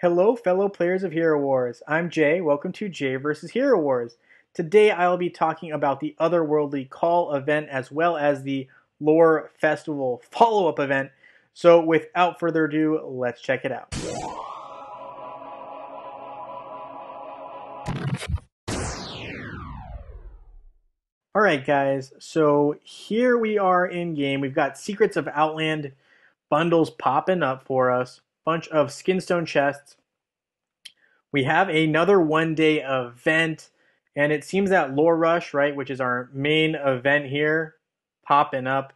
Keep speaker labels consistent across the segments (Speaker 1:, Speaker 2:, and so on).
Speaker 1: Hello, fellow players of Hero Wars. I'm Jay. Welcome to Jay vs. Hero Wars. Today I will be talking about the Otherworldly Call event as well as the Lore Festival follow up event. So, without further ado, let's check it out. Alright, guys, so here we are in game. We've got Secrets of Outland bundles popping up for us bunch of skinstone chests. We have another one day event, and it seems that Lore Rush, right, which is our main event here, popping up,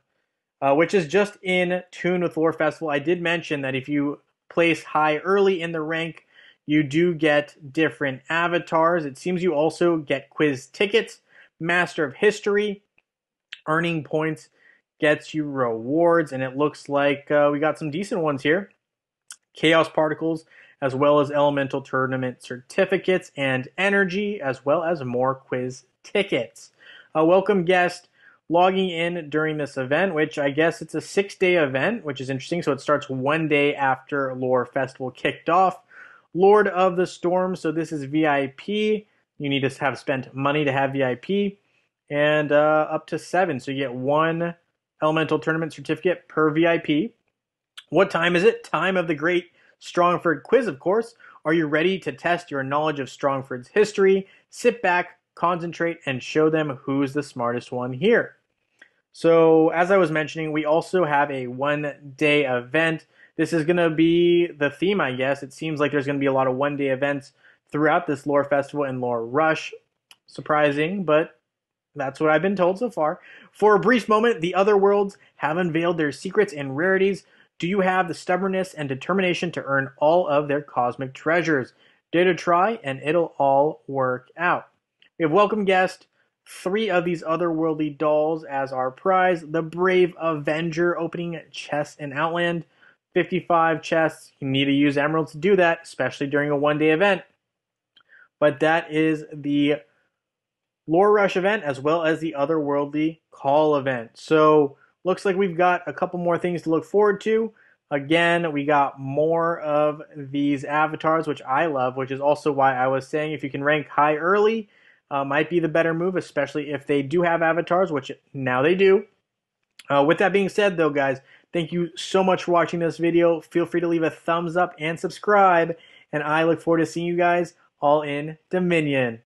Speaker 1: uh, which is just in tune with Lore Festival. I did mention that if you place high early in the rank, you do get different avatars. It seems you also get quiz tickets, Master of History, earning points gets you rewards, and it looks like uh, we got some decent ones here. Chaos Particles, as well as Elemental Tournament certificates and energy, as well as more quiz tickets. A welcome guest logging in during this event, which I guess it's a six day event, which is interesting. So it starts one day after Lore Festival kicked off. Lord of the Storm, so this is VIP. You need to have spent money to have VIP, and uh, up to seven. So you get one Elemental Tournament certificate per VIP. What time is it? Time of the great Strongford quiz, of course. Are you ready to test your knowledge of Strongford's history? Sit back, concentrate, and show them who's the smartest one here. So, as I was mentioning, we also have a one day event. This is going to be the theme, I guess. It seems like there's going to be a lot of one day events throughout this lore festival and lore rush. Surprising, but that's what I've been told so far. For a brief moment, the other worlds have unveiled their secrets and rarities do you have the stubbornness and determination to earn all of their cosmic treasures? Dare to try, and it'll all work out. We have welcome guest, three of these otherworldly dolls as our prize. The Brave Avenger opening chests in Outland. 55 chests. You need to use emeralds to do that, especially during a one day event. But that is the Lore Rush event as well as the Otherworldly Call event. So looks like we've got a couple more things to look forward to. Again, we got more of these avatars, which I love, which is also why I was saying if you can rank high early, uh, might be the better move, especially if they do have avatars, which now they do. Uh, with that being said, though, guys, thank you so much for watching this video. Feel free to leave a thumbs up and subscribe, and I look forward to seeing you guys all in Dominion.